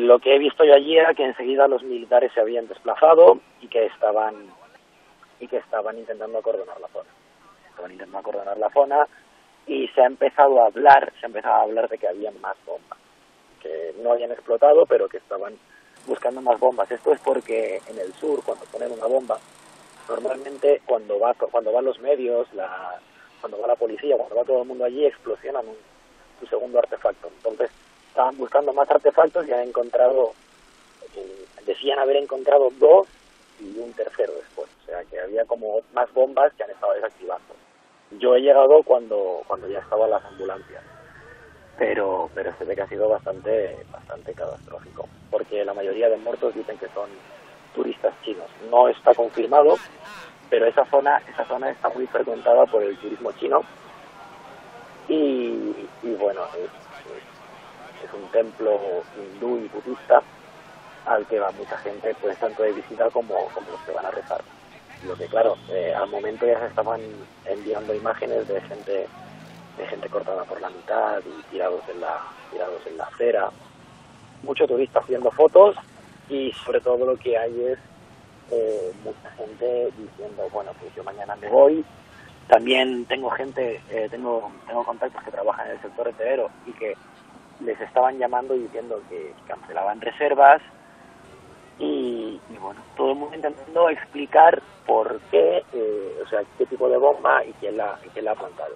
Lo que he visto yo allí era que enseguida los militares se habían desplazado y que estaban y que estaban intentando acordonar la zona. Estaban intentando acordonar la zona y se ha empezado a hablar, se ha empezado a hablar de que había más bombas, que no habían explotado, pero que estaban buscando más bombas. Esto es porque en el sur, cuando ponen una bomba, normalmente cuando va cuando van los medios, la, cuando va la policía, cuando va todo el mundo allí, explosionan un, un segundo artefacto. Entonces estaban buscando más artefactos y han encontrado, eh, decían haber encontrado dos y un tercero después. O sea que había como más bombas que han estado desactivando. Yo he llegado cuando cuando ya estaban las ambulancias pero pero se ve que ha sido bastante bastante catastrófico porque la mayoría de muertos dicen que son turistas chinos no está confirmado pero esa zona esa zona está muy frecuentada por el turismo chino y, y bueno es, es, un templo hindú y budista al que va mucha gente pues tanto de visita como, como los que van a rezar. Lo que claro eh, al momento ya se estaban enviando imágenes de gente de gente cortada por la mitad y tirados en la tirados en la acera. Mucho turista haciendo fotos y sobre todo lo que hay es eh, mucha gente diciendo bueno pues yo mañana me voy también tengo gente eh, tengo tengo contactos que trabajan en el sector hotelero y que les estaban llamando diciendo que cancelaban reservas y, y, bueno, todo el mundo intentando explicar por qué, eh, o sea, qué tipo de bomba y quién la, quién la ha plantado.